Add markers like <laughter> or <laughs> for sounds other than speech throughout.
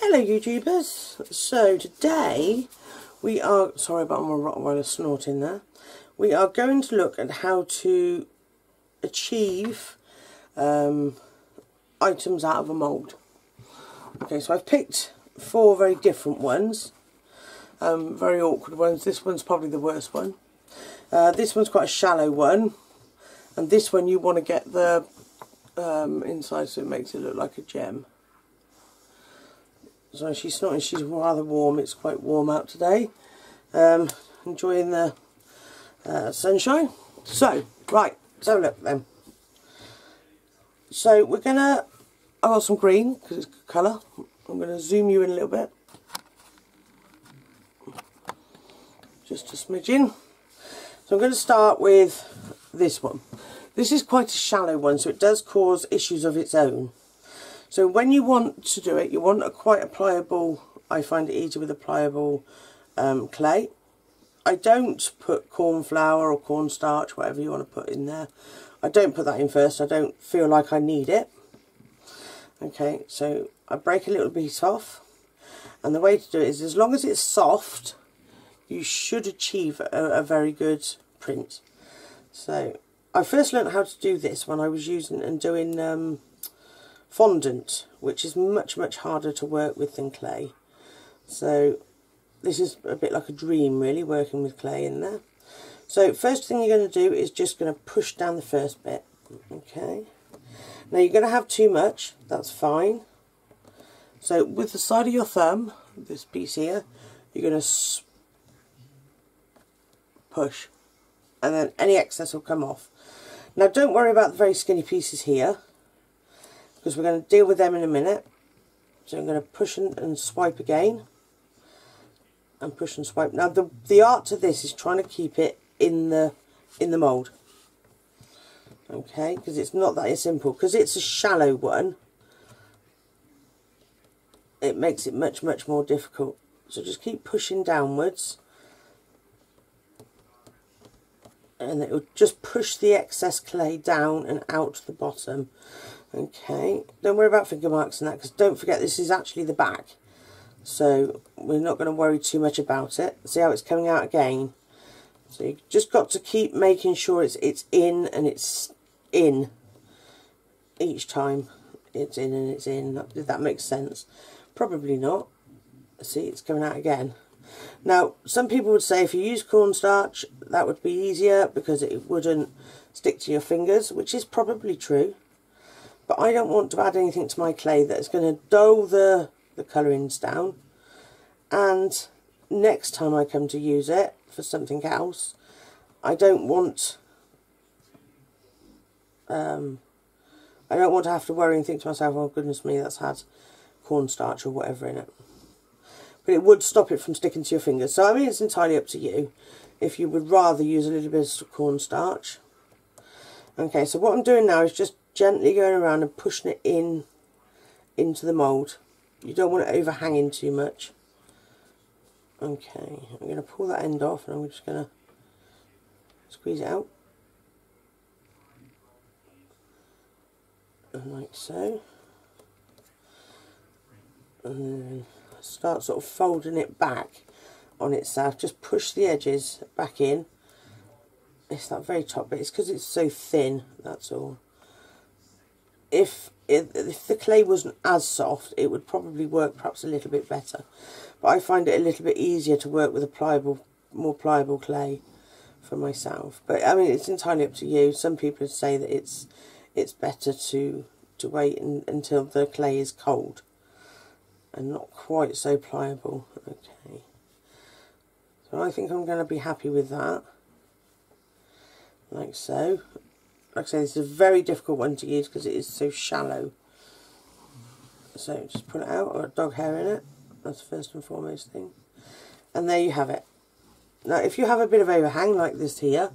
Hello YouTubers, so today we are, sorry about my Rottweiler snorting there, we are going to look at how to achieve um, items out of a mould. Okay, so I've picked four very different ones, um, very awkward ones, this one's probably the worst one. Uh, this one's quite a shallow one, and this one you want to get the um, inside so it makes it look like a gem. So she's not, she's rather warm, it's quite warm out today. Um, enjoying the uh, sunshine. So, right, so look then. So we're going to, I got some green because it's good colour. I'm going to zoom you in a little bit. Just a smidgen. So I'm going to start with this one. This is quite a shallow one, so it does cause issues of its own. So when you want to do it, you want a quite a pliable, I find it easier with a pliable um, clay. I don't put corn flour or cornstarch, whatever you want to put in there. I don't put that in first, I don't feel like I need it. Okay, so I break a little piece off. And the way to do it is as long as it's soft, you should achieve a, a very good print. So I first learned how to do this when I was using and doing um, fondant, which is much, much harder to work with than clay. So this is a bit like a dream, really, working with clay in there. So first thing you're going to do is just going to push down the first bit. Okay. Now you're going to have too much, that's fine. So with the side of your thumb, this piece here, you're going to push and then any excess will come off. Now don't worry about the very skinny pieces here because we're going to deal with them in a minute. So I'm going to push and, and swipe again and push and swipe. Now the the art to this is trying to keep it in the in the mould. Okay, because it's not that simple. Because it's a shallow one, it makes it much much more difficult. So just keep pushing downwards. And it will just push the excess clay down and out to the bottom. Okay, don't worry about finger marks and that because don't forget this is actually the back. So we're not going to worry too much about it. See how it's coming out again. So you've just got to keep making sure it's it's in and it's in each time. It's in and it's in. If that makes sense. Probably not. See, it's coming out again. Now, some people would say if you use cornstarch, that would be easier because it wouldn't stick to your fingers, which is probably true. But I don't want to add anything to my clay that is going to dull the, the colourings down. And next time I come to use it for something else, I don't want um, I don't want to have to worry and think to myself, oh goodness me, that's had cornstarch or whatever in it. But it would stop it from sticking to your fingers. So I mean, it's entirely up to you if you would rather use a little bit of cornstarch. Okay, so what I'm doing now is just gently going around and pushing it in into the mould. You don't want it overhanging too much. Okay, I'm going to pull that end off and I'm just going to squeeze it out. And like so. And then start sort of folding it back on itself. Just push the edges back in. It's that very top bit. It's because it's so thin, that's all if, if, the clay wasn't as soft, it would probably work perhaps a little bit better. But I find it a little bit easier to work with a pliable, more pliable clay for myself. But I mean, it's entirely up to you. Some people say that it's it's better to to wait in, until the clay is cold and not quite so pliable. Okay. So I think I'm going to be happy with that. Like so like I say, this is a very difficult one to use because it is so shallow. So just pull it out, got dog hair in it, that's the first and foremost thing. And there you have it. Now if you have a bit of overhang like this here,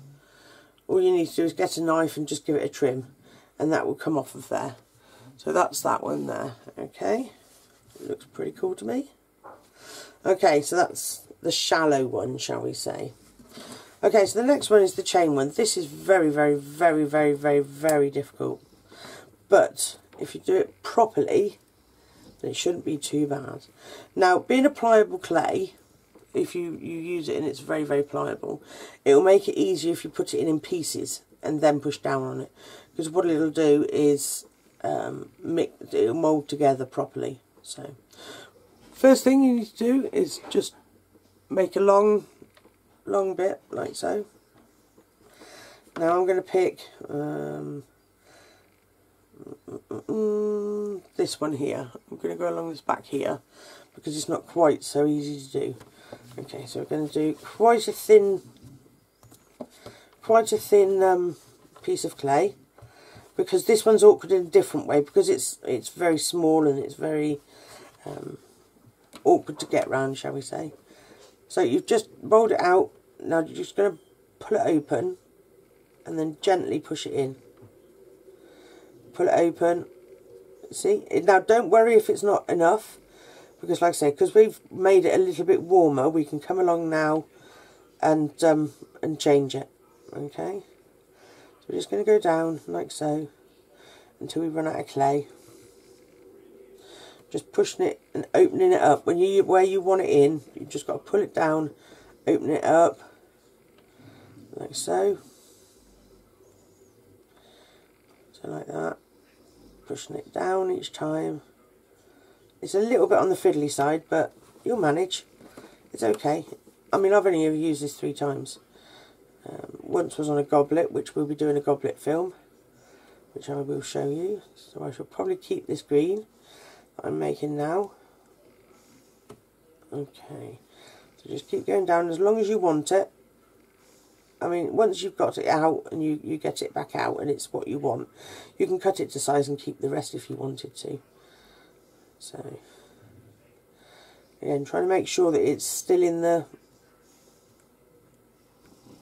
all you need to do is get a knife and just give it a trim and that will come off of there. So that's that one there, okay. It looks pretty cool to me. Okay, so that's the shallow one, shall we say. Okay, so the next one is the chain one. This is very, very, very, very, very, very difficult. But if you do it properly, then it shouldn't be too bad. Now, being a pliable clay, if you, you use it and it's very, very pliable, it will make it easier if you put it in in pieces and then push down on it. Because what it'll do is um, mix, it'll mould together properly. So, first thing you need to do is just make a long, long bit like so. Now I'm going to pick um, this one here. I'm going to go along this back here because it's not quite so easy to do. Okay, so we're going to do quite a thin, quite a thin um, piece of clay because this one's awkward in a different way because it's it's very small and it's very um, awkward to get round, shall we say. So you've just rolled it out. Now you're just going to pull it open and then gently push it in. Pull it open. See? Now don't worry if it's not enough because like I say, because we've made it a little bit warmer, we can come along now and um, and change it. Okay? So we're just going to go down like so until we run out of clay. Just pushing it and opening it up. When you where you want it in, you've just got to pull it down, open it up, like so. So like that. Pushing it down each time. It's a little bit on the fiddly side, but you'll manage. It's okay. I mean, I've only ever used this three times. Um, once was on a goblet, which we'll be doing a goblet film, which I will show you. So I shall probably keep this green I'm making now. Okay, so just keep going down as long as you want it. I mean, once you've got it out and you, you get it back out and it's what you want, you can cut it to size and keep the rest if you wanted to. So, again, trying to make sure that it's still in the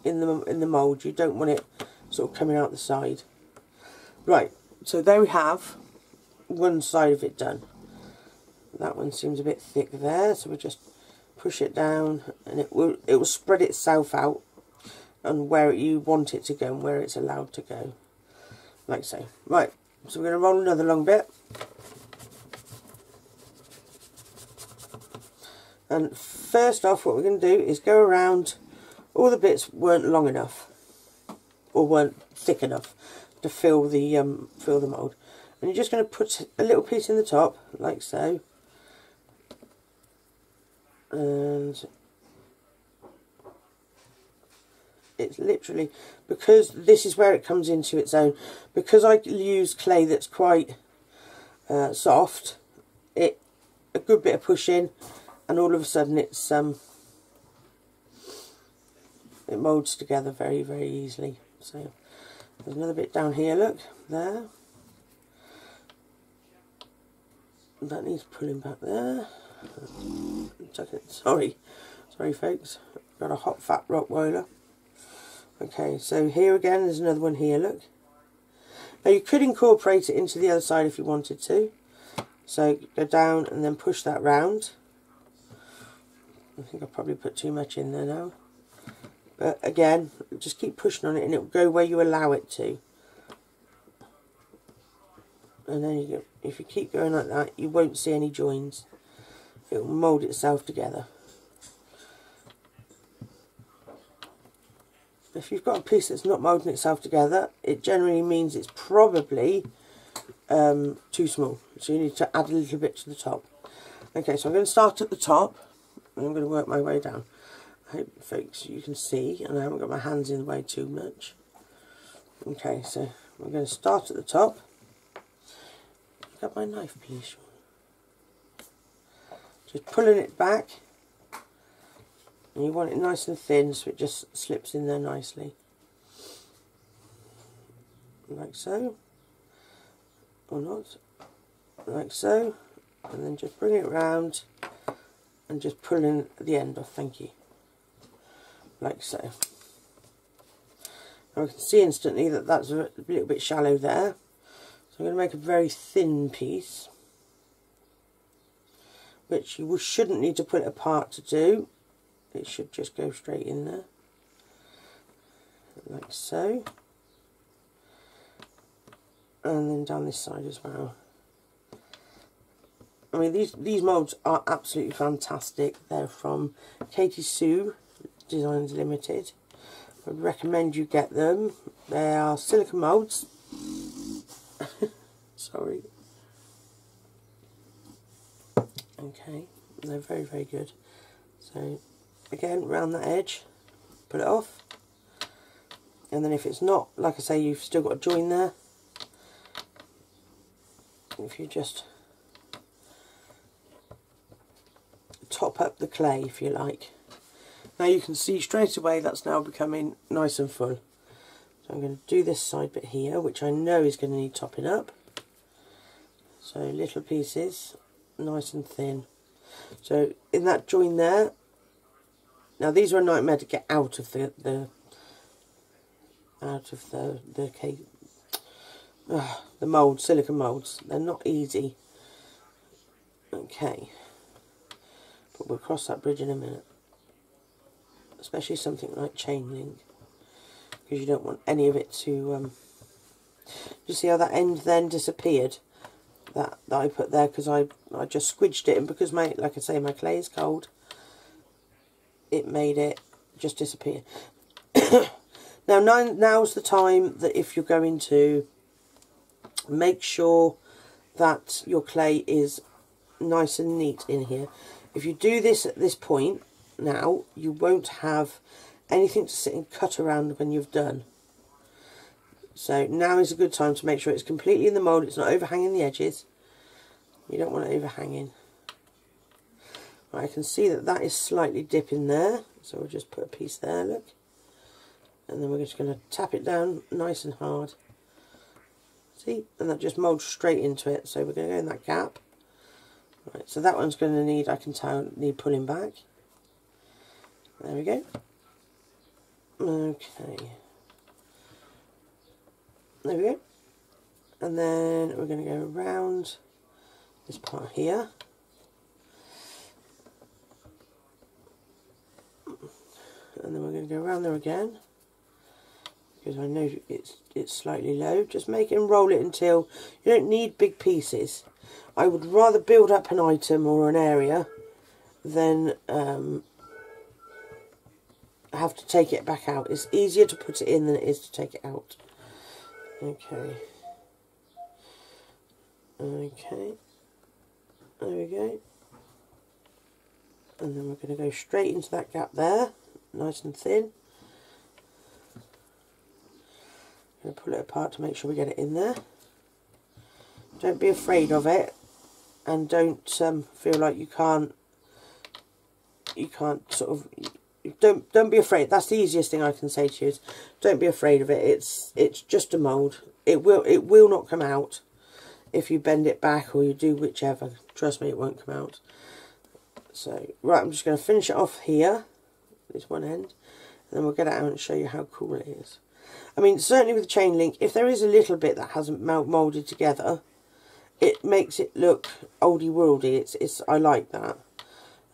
in the in the mould. You don't want it sort of coming out the side. Right, so there we have one side of it done. That one seems a bit thick there, so we just push it down and it will it will spread itself out and where you want it to go and where it's allowed to go. Like so. Right, so we're going to roll another long bit. And first off, what we're going to do is go around, all the bits weren't long enough, or weren't thick enough to fill the, um, fill the mould. And you're just going to put a little piece in the top, like so. And it's literally because this is where it comes into its own because I use clay that's quite uh, soft it a good bit of pushing and all of a sudden it's um it molds together very very easily. So there's another bit down here look there. That needs pulling back there sorry sorry folks got a hot fat rottweiler Okay, so here again, there's another one here, look. Now you could incorporate it into the other side if you wanted to. So go down and then push that round. I think I probably put too much in there now. But again, just keep pushing on it and it will go where you allow it to. And then you if you keep going like that, you won't see any joins. It will mould itself together. if you've got a piece that's not moulding itself together, it generally means it's probably um, too small. So you need to add a little bit to the top. Okay, so I'm going to start at the top and I'm going to work my way down. I hope, folks, you can see and I haven't got my hands in the way too much. Okay, so I'm going to start at the top. Got my knife, please. Just pulling it back and you want it nice and thin so it just slips in there nicely. Like so. Or not. Like so. And then just bring it round and just pull in the end off, thank you. Like so. Now I can see instantly that that's a little bit shallow there. So I'm going to make a very thin piece. Which you shouldn't need to put apart to do it should just go straight in there like so and then down this side as well I mean, these, these moulds are absolutely fantastic. They're from Katy Sue Designs Limited. I would recommend you get them. They are silicone moulds. <laughs> Sorry. Okay, they're very, very good. So, again, round that edge, put it off. And then if it's not, like I say, you've still got a join there. If you just top up the clay, if you like. Now you can see straight away that's now becoming nice and full. So I'm going to do this side bit here, which I know is going to need topping up. So little pieces, nice and thin. So in that join there, now these are a nightmare to get out of the, the out of the the cake, uh, the mould, silicone moulds. They're not easy. Okay, but we'll cross that bridge in a minute especially something like chain link because you don't want any of it to um, you see how that end then disappeared that, that I put there because I, I just squidged it and because my like I say my clay is cold it made it just disappear <coughs> now now now's the time that if you're going to make sure that your clay is nice and neat in here if you do this at this point now, you won't have anything to sit and cut around when you've done. So now is a good time to make sure it's completely in the mould, it's not overhanging the edges. You don't want it overhanging. Right, I can see that that is slightly dipping there, so we'll just put a piece there, look. And then we're just going to tap it down nice and hard. See? And that just moulds straight into it, so we're going to go in that gap. Right, so that one's going to need, I can tell, need pulling back. There we go. Okay. There we go. And then we're going to go around this part here. And then we're going to go around there again. Because I know it's it's slightly low. Just make it and roll it until you don't need big pieces. I would rather build up an item or an area than um, have to take it back out. It's easier to put it in than it is to take it out. Okay. Okay. There we go. And then we're going to go straight into that gap there, nice and thin. Going to pull it apart to make sure we get it in there. Don't be afraid of it and don't um, feel like you can't you can't sort of don't don't be afraid. That's the easiest thing I can say to you is don't be afraid of it. It's it's just a mould. It will it will not come out if you bend it back or you do whichever. Trust me, it won't come out. So right, I'm just going to finish it off here, this one end, and then we'll get it out and show you how cool it is. I mean, certainly with chain link, if there is a little bit that hasn't moulded together, it makes it look oldie worldy. It's it's I like that.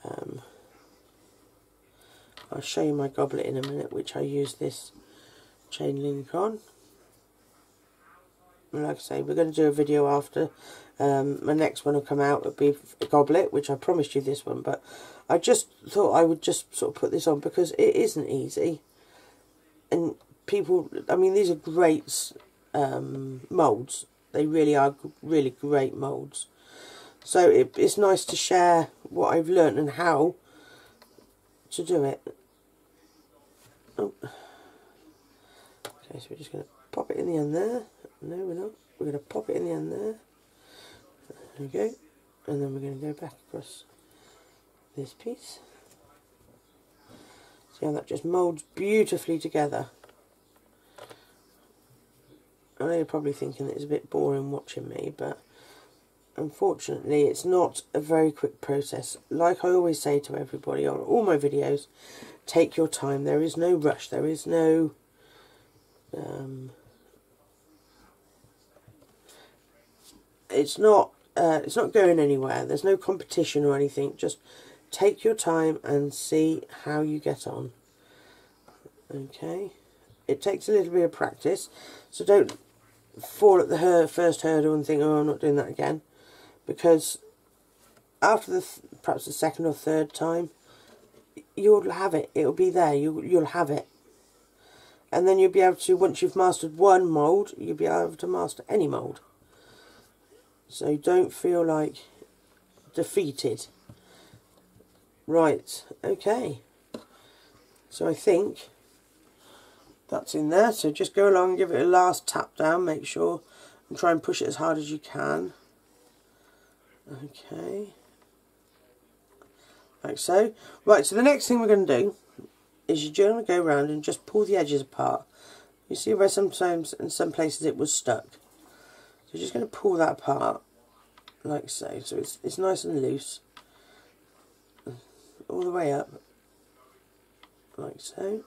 Um, I'll show you my goblet in a minute, which I use this chain link on. And like I say, we're going to do a video after. Um, my next one will come out, it'll be a goblet, which I promised you this one, but I just thought I would just sort of put this on because it isn't easy. And people, I mean, these are great um, moulds. They really are really great moulds. So it, it's nice to share what I've learned and how to do it. Oh. Okay, so we're just going to pop it in the end there. No, we're not. We're going to pop it in the end there. There we go. And then we're going to go back across this piece. See how that just moulds beautifully together. I know you're probably thinking it's a bit boring watching me, but unfortunately it's not a very quick process. Like I always say to everybody on all my videos, take your time. There is no rush. There is no... Um, it's not uh, it's not going anywhere. There's no competition or anything. Just take your time and see how you get on. Okay. It takes a little bit of practice. So don't fall at the first hurdle and think, oh, I'm not doing that again because after the th perhaps the second or third time, you'll have it. It'll be there. You you'll have it, and then you'll be able to once you've mastered one mold, you'll be able to master any mold. So don't feel like defeated. Right. Okay. So I think that's in there. So just go along and give it a last tap down. Make sure and try and push it as hard as you can. Okay. Like so. Right, so the next thing we're going to do is you're going to go around and just pull the edges apart. You see where sometimes in some places it was stuck. So you're just going to pull that apart like so. So it's, it's nice and loose. All the way up. Like so.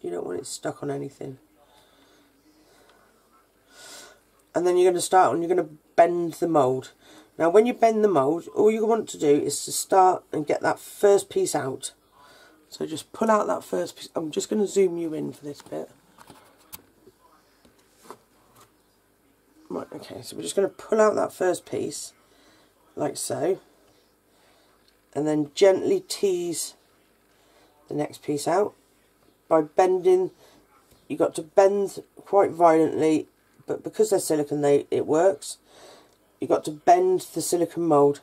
You don't want it stuck on anything. And then you're going to start and you're going to bend the mould. Now when you bend the mould, all you want to do is to start and get that first piece out. So just pull out that first piece. I'm just going to zoom you in for this bit. Right, okay, so we're just going to pull out that first piece, like so. And then gently tease the next piece out by bending. You've got to bend quite violently, but because they're silicone, they it works. You've got to bend the silicone mould.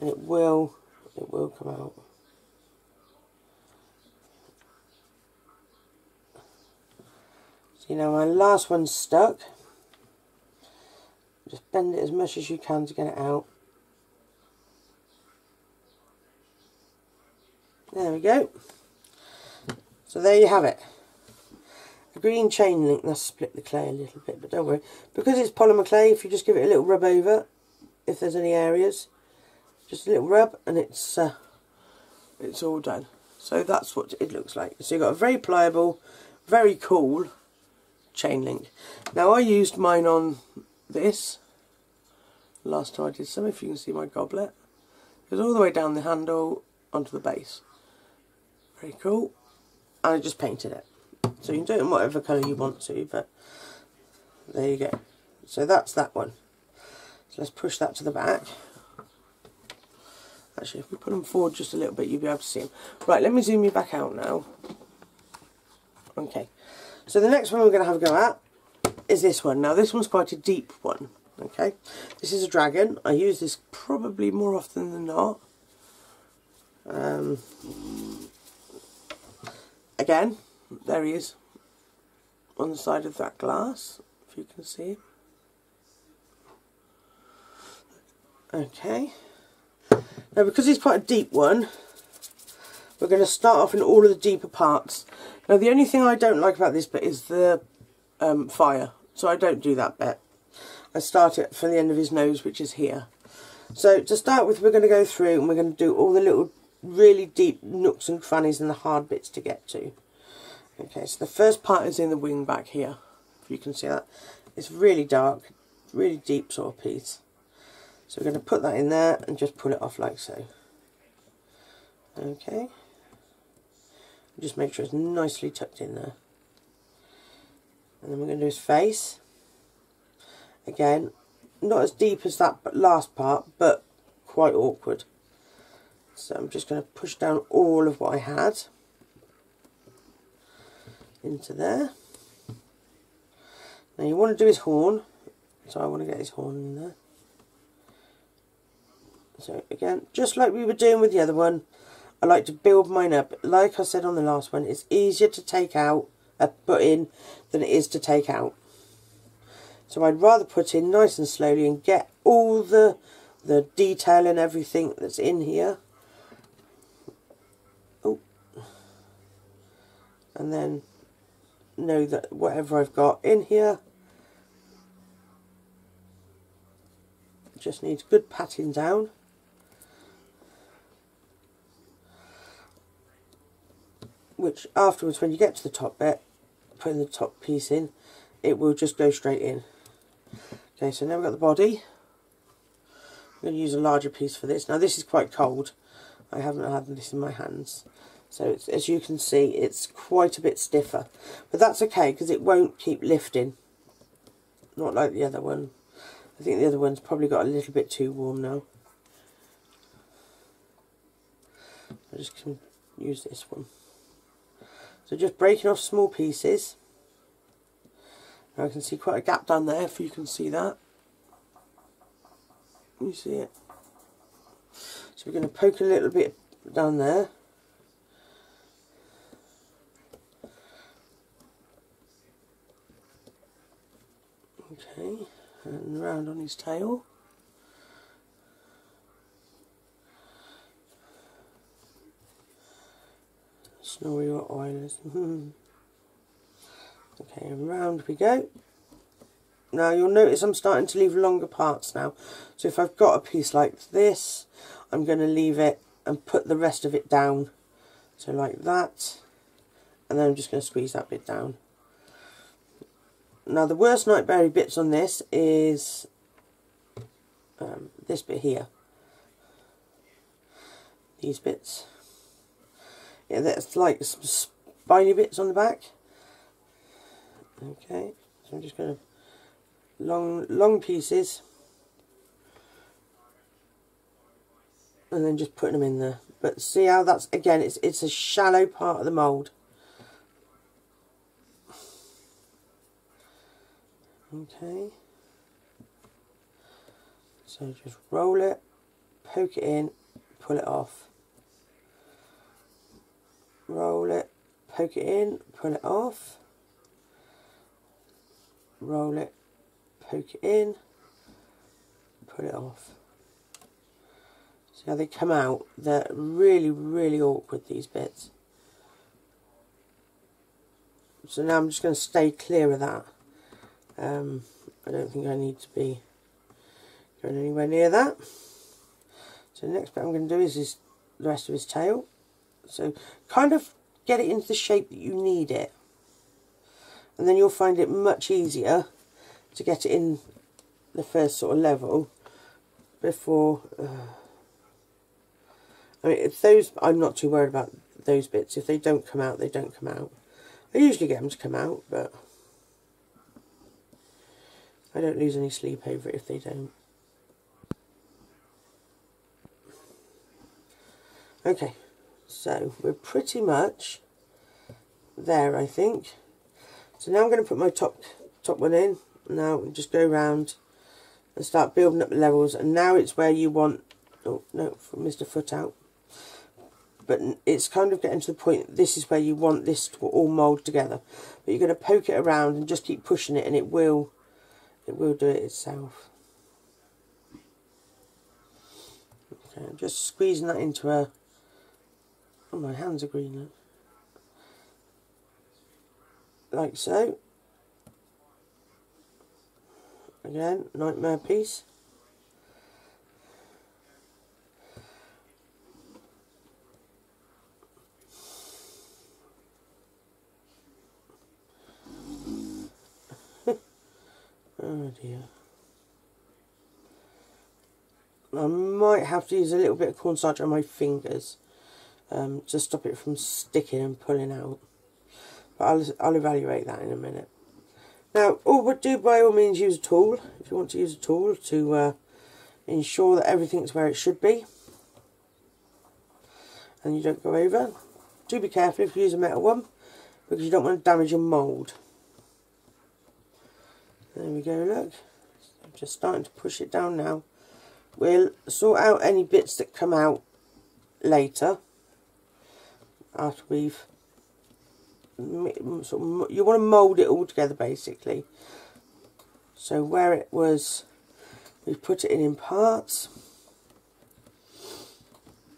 And it will, it will come out. See now my last one's stuck. Just bend it as much as you can to get it out. There we go. So there you have it. A green chain link, that's split the clay a little bit, but don't worry. Because it's polymer clay, if you just give it a little rub over, if there's any areas, just a little rub and it's uh, it's all done. So that's what it looks like. So you've got a very pliable, very cool chain link. Now I used mine on this last time I did some, if you can see my goblet. It goes all the way down the handle onto the base. Very cool. And I just painted it. So you can do it in whatever colour you want to, but there you go. So that's that one. So let's push that to the back. Actually, if we put them forward just a little bit, you'll be able to see them. Right, let me zoom you back out now. Okay. So the next one we're going to have a go at is this one. Now, this one's quite a deep one. Okay. This is a dragon. I use this probably more often than not. Um, again, there he is on the side of that glass, if you can see. him. Okay. Now because it's quite a deep one, we're going to start off in all of the deeper parts. Now the only thing I don't like about this bit is the um, fire, so I don't do that bit. I start it from the end of his nose, which is here. So to start with, we're going to go through and we're going to do all the little really deep nooks and crannies and the hard bits to get to. Okay, so the first part is in the wing back here, if you can see that. It's really dark, really deep sort of piece. So we're going to put that in there and just pull it off like so. Okay. Just make sure it's nicely tucked in there. And then we're going to do his face. Again, not as deep as that last part, but quite awkward. So I'm just going to push down all of what I had into there. Now you want to do his horn, so I want to get his horn in there. So again, just like we were doing with the other one, I like to build mine up. Like I said on the last one, it's easier to take out, uh, put in, than it is to take out. So I'd rather put in nice and slowly and get all the the detail and everything that's in here. And then know that whatever I've got in here just needs good patting down. Which afterwards when you get to the top bit, putting the top piece in, it will just go straight in. Okay, so now we've got the body. I'm going to use a larger piece for this. Now this is quite cold. I haven't had this in my hands. So as you can see, it's quite a bit stiffer. But that's okay because it won't keep lifting. Not like the other one. I think the other one's probably got a little bit too warm now. I just can use this one. So just breaking off small pieces. I can see quite a gap down there if you can see that. You see it? So we're going to poke a little bit down there. Okay, and round on his tail. Snorri Rottweilers. <laughs> okay, and round we go. Now you'll notice I'm starting to leave longer parts now. So if I've got a piece like this, I'm going to leave it and put the rest of it down. So like that. And then I'm just going to squeeze that bit down. Now the worst Nightberry bits on this is um, this bit here. These bits. Yeah, that's like some spiny bits on the back. Okay, so I'm just going to long long pieces and then just putting them in there but see how that's again it's it's a shallow part of the mold okay so just roll it poke it in pull it off roll it poke it in pull it off roll it poke it in, pull it off. See how they come out? They're really, really awkward, these bits. So now I'm just going to stay clear of that. Um, I don't think I need to be going anywhere near that. So the next bit I'm going to do is, is the rest of his tail. So kind of get it into the shape that you need it. And then you'll find it much easier to get it in the first sort of level before uh, I mean if those I'm not too worried about those bits if they don't come out they don't come out I usually get them to come out but I don't lose any sleep over it if they don't. Okay so we're pretty much there I think. So now I'm going to put my top top one in. Now just go around and start building up the levels. And now it's where you want oh no Mr Foot out. But it's kind of getting to the point this is where you want this to all mould together. But you're going to poke it around and just keep pushing it and it will it will do it itself. Okay I'm just squeezing that into a oh my hands are green like so. Again, nightmare piece. Oh dear. I might have to use a little bit of cornstarch on my fingers um, to stop it from sticking and pulling out. But I'll, I'll evaluate that in a minute. Now, all but do by all means use a tool, if you want to use a tool to uh, ensure that everything's where it should be. And you don't go over. Do be careful if you use a metal one, because you don't want to damage your mould. There we go, look. I'm just starting to push it down now. We'll sort out any bits that come out later, after we've sort of, you want to mould it all together basically. So where it was, we've put it in in parts.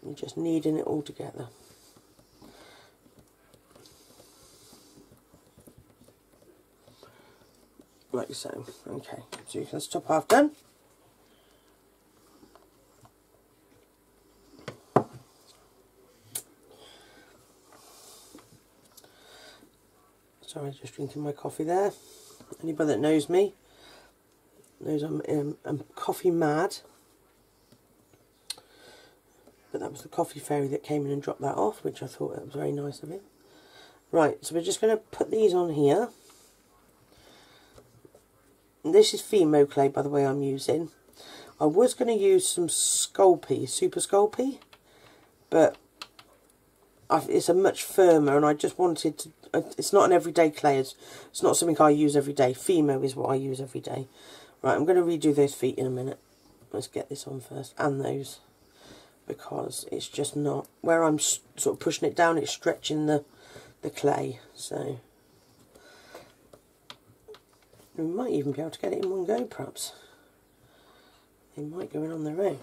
You're just kneading it all together. Like so. Okay, so you can stop half done. Sorry, just drinking my coffee there. Anybody that knows me knows I'm, um, I'm coffee mad. But that that was the coffee fairy that came in and dropped that off, which I thought that was very nice of him. Right, so we're just going to put these on here. This is Fimo clay, by the way, I'm using. I was going to use some Sculpey, Super Sculpey, but it's a much firmer, and I just wanted to. It's not an everyday clay. It's, it's not something I use every day. Fimo is what I use every day. Right, I'm going to redo those feet in a minute. Let's get this on first, and those, because it's just not where I'm sort of pushing it down. It's stretching the the clay, so we might even be able to get it in one go, perhaps. They might go in on their own.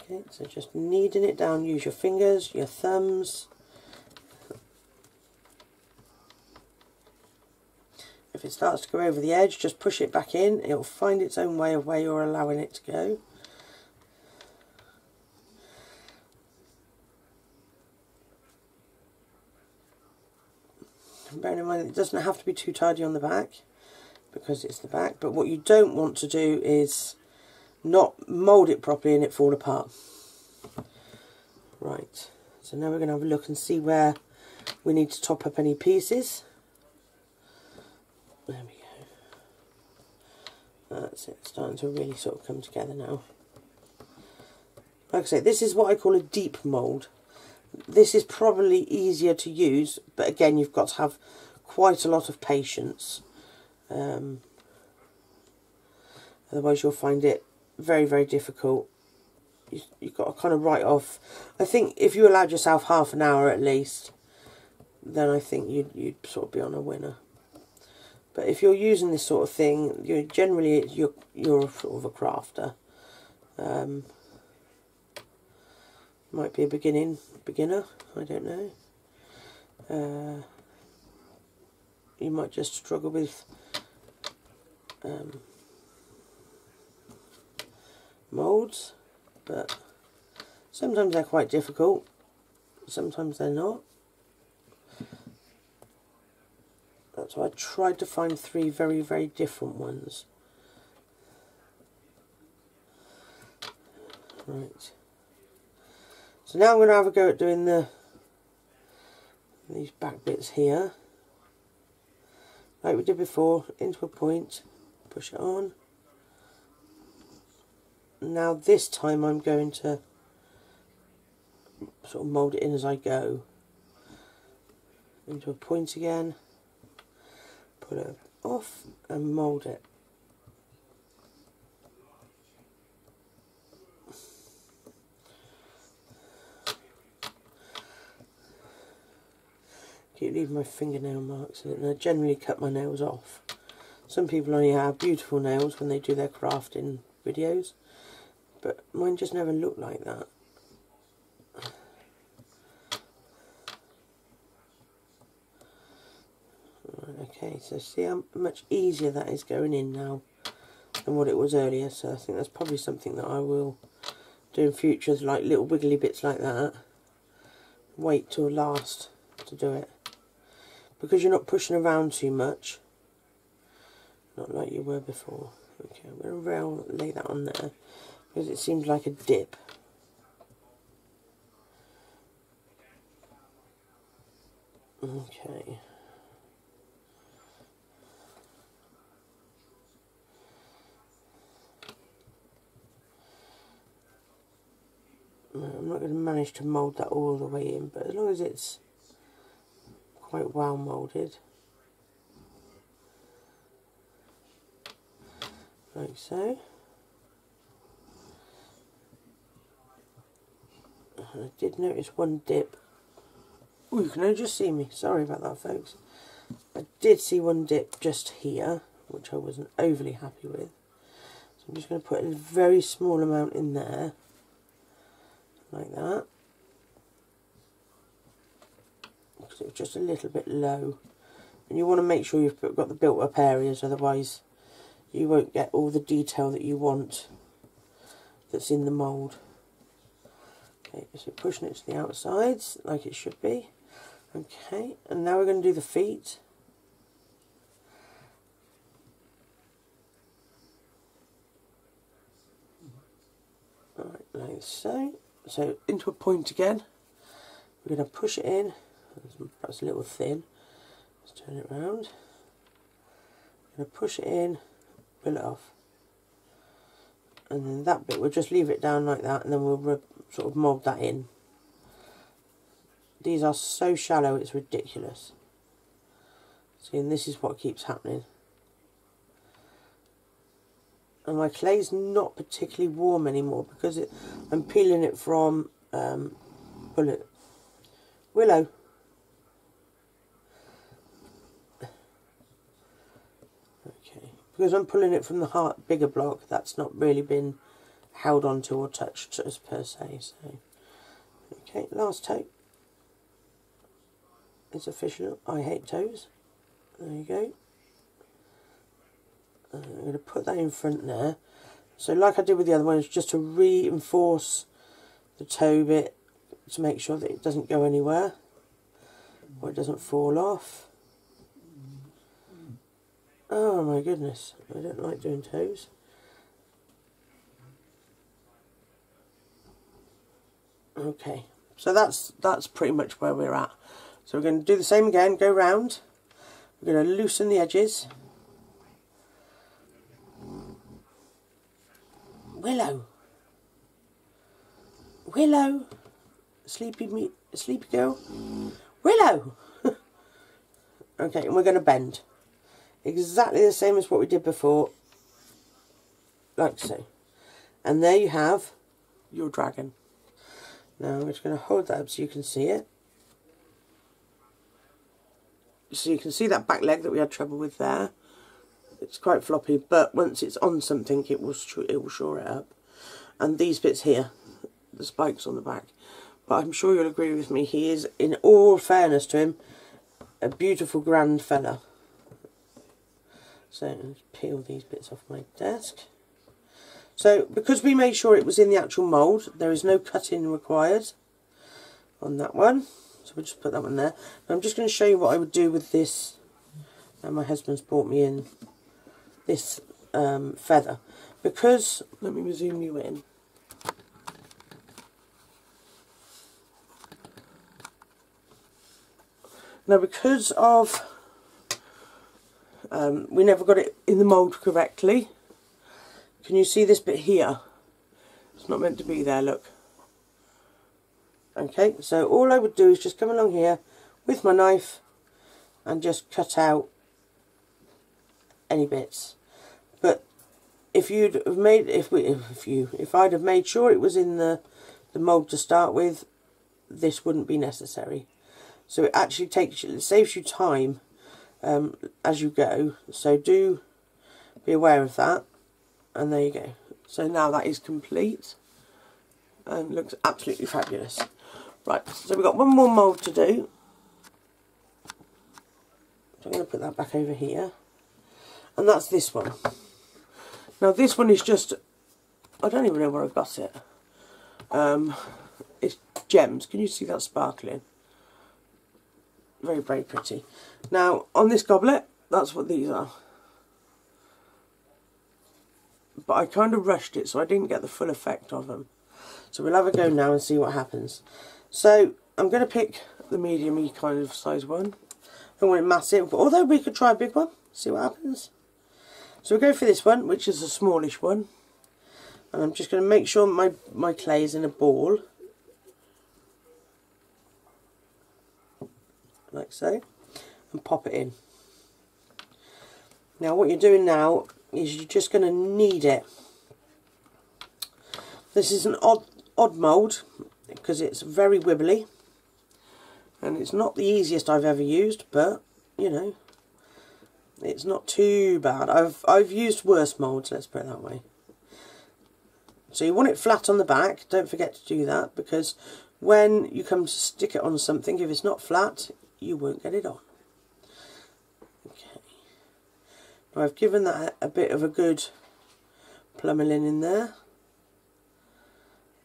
Okay, so just kneading it down, use your fingers, your thumbs. If it starts to go over the edge, just push it back in. It'll find its own way of where you're allowing it to go. Bearing in mind it doesn't have to be too tidy on the back because it's the back. But what you don't want to do is not mould it properly and it fall apart. Right. So now we're going to have a look and see where we need to top up any pieces. There we go. That's it. Starting to really sort of come together now. Like I say this is what I call a deep mould this is probably easier to use, but again, you've got to have quite a lot of patience. Um, otherwise, you'll find it very, very difficult. You, you've got to kind of write off. I think if you allowed yourself half an hour at least, then I think you'd, you'd sort of be on a winner. But if you're using this sort of thing, you're generally you're you're sort of a crafter. Um, might be a beginning beginner, I don't know. Uh, you might just struggle with um, moulds, but sometimes they're quite difficult, sometimes they're not. That's why I tried to find three very, very different ones. Right. So now I'm going to have a go at doing the these back bits here. Like we did before, into a point, push it on. Now this time I'm going to sort of mould it in as I go. Into a point again, put it off and mould it. Keep leaving my fingernail marks and I generally cut my nails off. Some people only have beautiful nails when they do their crafting videos, but mine just never look like that. okay, so see how much easier that is going in now than what it was earlier, so I think that's probably something that I will do in future, like little wiggly bits like that. Wait till last to do it because you're not pushing around too much. Not like you were before. Okay I'm going to lay that on there. Because it seems like a dip. Okay. I'm not going to manage to mould that all the way in, but as long as it's quite well moulded. Like so. I did notice one dip. Oh, you can only just see me. Sorry about that, folks. I did see one dip just here, which I wasn't overly happy with. So I'm just going to put a very small amount in there, like that. Because it was just a little bit low. And you want to make sure you've got the built up areas, otherwise you won't get all the detail that you want that's in the mould. Okay, so pushing it to the outsides like it should be. Okay, and now we're going to do the feet. Alright, like so. So into a point again. We're going to push it in. Perhaps a little thin. Let's turn it around. I'm going to push it in, pull it off. And then that bit, we'll just leave it down like that and then we'll sort of mould that in. These are so shallow, it's ridiculous. See, and this is what keeps happening. And my clay's not particularly warm anymore because it, I'm peeling it from um, bullet willow. Okay, because I'm pulling it from the heart bigger block, that's not really been held onto or touched as per se. So, okay, last toe. It's official. I hate toes. There you go. Uh, I'm going to put that in front there. So like I did with the other ones, just to reinforce the toe bit to make sure that it doesn't go anywhere or it doesn't fall off. Oh my goodness, I don't like doing toes. Okay, so that's that's pretty much where we're at. So we're going to do the same again, go round. We're going to loosen the edges. Willow. Willow. Sleepy me sleepy girl. Willow. <laughs> okay, and we're going to bend. Exactly the same as what we did before. Like so. And there you have your dragon. Now I'm just going to hold that up so you can see it. So you can see that back leg that we had trouble with there. It's quite floppy, but once it's on something, it will it will shore it up. And these bits here, the spikes on the back. But I'm sure you'll agree with me, he is, in all fairness to him, a beautiful grand fella. So let's peel these bits off my desk. So because we made sure it was in the actual mould, there is no cutting required on that one. So we'll just put that one there. I'm just going to show you what I would do with this. And my husband's brought me in this um, feather. Because, let me zoom you in. Now because of, um, we never got it in the mould correctly, can you see this bit here? It's not meant to be there, look. Okay, so all I would do is just come along here with my knife and just cut out any bits. But if you'd have made, if we, if you, if I'd have made sure it was in the, the mould to start with, this wouldn't be necessary. So it actually takes, it saves you time um, as you go. So do be aware of that. And there you go. So now that is complete and looks absolutely fabulous. Right, so we've got one more mould to do. So I'm going to put that back over here. And that's this one. Now this one is just, I don't even know where I've got it. Um, it's gems. Can you see that sparkling? Very, very pretty. Now, on this goblet, that's what these are. But I kind of rushed it, so I didn't get the full effect of them. So we'll have a go now and see what happens. So I'm going to pick the medium kind of size one. I want it massive, although we could try a big one, see what happens. So we'll go for this one, which is a smallish one. And I'm just going to make sure my, my clay is in a ball. Like so. And pop it in. Now what you're doing now is you're just going to knead it. This is an odd, odd mould because it's very wibbly and it's not the easiest I've ever used but you know it's not too bad I've I've used worse moulds let's put it that way so you want it flat on the back don't forget to do that because when you come to stick it on something if it's not flat you won't get it on okay now I've given that a bit of a good plummeling in there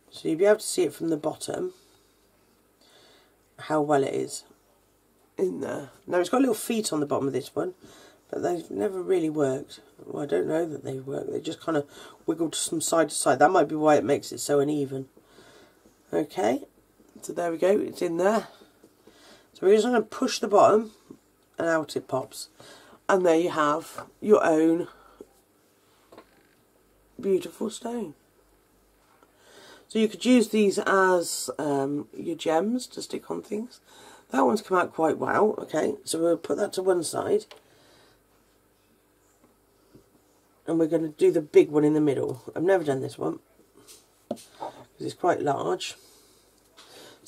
so you'll be able to see it from the bottom how well it is in there. Now it's got little feet on the bottom of this one, but they've never really worked. Well, I don't know that they work. They just kind of wiggled from side to side. That might be why it makes it so uneven. Okay, so there we go, it's in there. So we're just going to push the bottom and out it pops. And there you have your own beautiful stone. So you could use these as um, your gems to stick on things. That one's come out quite well. Okay, so we'll put that to one side. And we're going to do the big one in the middle. I've never done this one. Because it's quite large.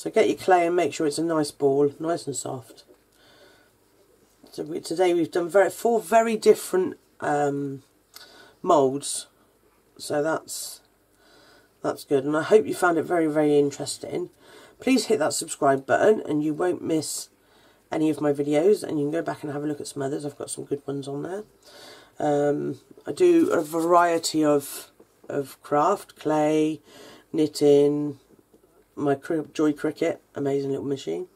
So get your clay and make sure it's a nice ball, nice and soft. So we, today we've done very four very different um, moulds. So that's that's good. And I hope you found it very, very interesting. Please hit that subscribe button and you won't miss any of my videos. And you can go back and have a look at some others. I've got some good ones on there. Um, I do a variety of, of craft, clay, knitting, my Joy Cricut, amazing little machine.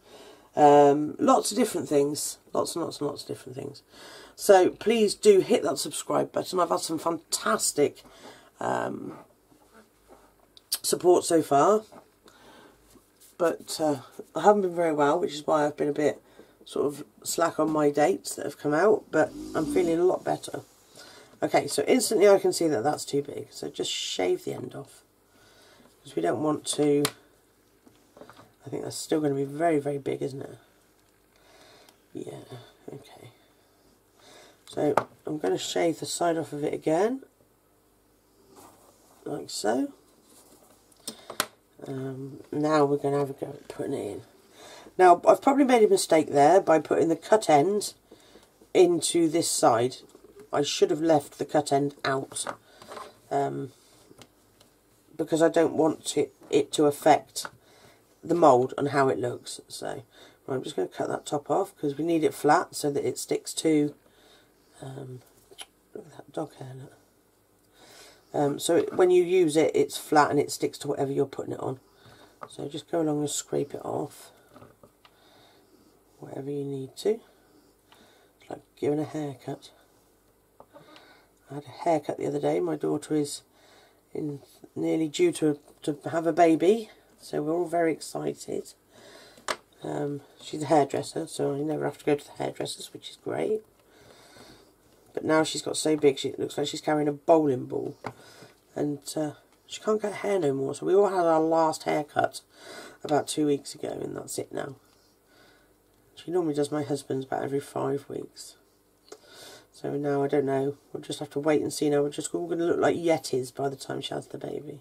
Um, lots of different things. Lots and lots and lots of different things. So please do hit that subscribe button. I've had some fantastic um, support so far. But uh, I haven't been very well, which is why I've been a bit sort of slack on my dates that have come out. But I'm feeling a lot better. Okay, so instantly I can see that that's too big. So just shave the end off. Because we don't want to... I think that's still going to be very, very big, isn't it? Yeah, okay. So I'm going to shave the side off of it again. Like so. Um, now we're going to have a go at putting it in. Now, I've probably made a mistake there by putting the cut end into this side. I should have left the cut end out. Um, because I don't want it, it to affect the mould and how it looks. So I'm just going to cut that top off because we need it flat so that it sticks to um, look at that dog hair. Look. Um, so when you use it, it's flat and it sticks to whatever you're putting it on. So just go along and scrape it off, whatever you need to. It's like giving a haircut. I had a haircut the other day. My daughter is in nearly due to to have a baby, so we're all very excited. Um, she's a hairdresser, so I never have to go to the hairdressers, which is great. But now she's got so big, she looks like she's carrying a bowling ball. And uh, she can't get hair no more. So we all had our last haircut about two weeks ago, and that's it now. She normally does my husband's about every five weeks. So now I don't know. We'll just have to wait and see now. We're just all going to look like Yetis by the time she has the baby.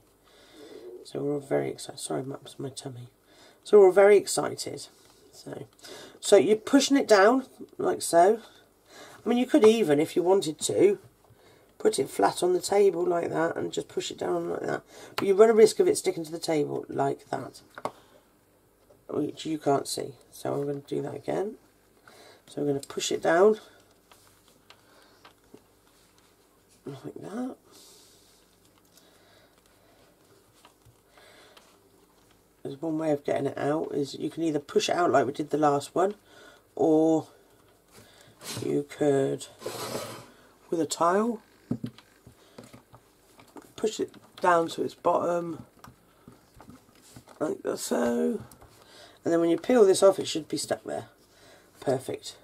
So we're all very excited. Sorry, that's my tummy. So we're all very excited. So, so you're pushing it down like so. I mean, you could even, if you wanted to, put it flat on the table like that and just push it down like that. But you run a risk of it sticking to the table like that, which you can't see. So I'm going to do that again. So I'm going to push it down like that. There's one way of getting it out is you can either push it out like we did the last one or you could, with a tile, push it down to its bottom, like so, and then when you peel this off it should be stuck there. Perfect.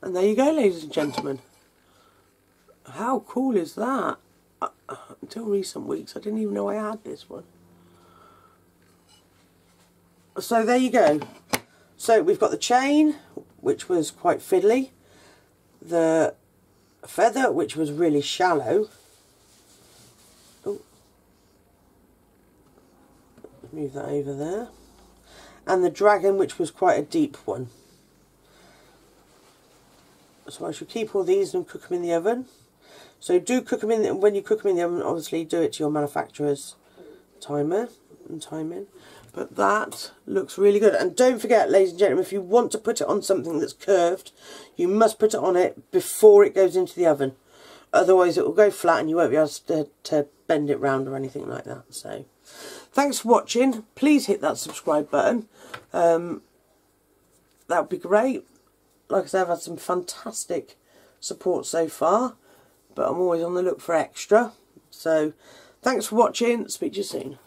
And there you go ladies and gentlemen. How cool is that? Uh, until recent weeks I didn't even know I had this one. So there you go. So we've got the chain, which was quite fiddly. The feather, which was really shallow. Ooh. Move that over there. And the dragon, which was quite a deep one. So I should keep all these and cook them in the oven. So do cook them in, the, when you cook them in the oven, obviously do it to your manufacturer's timer and timing. But that looks really good. And don't forget, ladies and gentlemen, if you want to put it on something that's curved, you must put it on it before it goes into the oven. Otherwise it will go flat and you won't be able to, to bend it round or anything like that. So, thanks for watching. Please hit that subscribe button. Um, that would be great. Like I said, I've had some fantastic support so far. But I'm always on the look for extra. So, thanks for watching. Speak to you soon.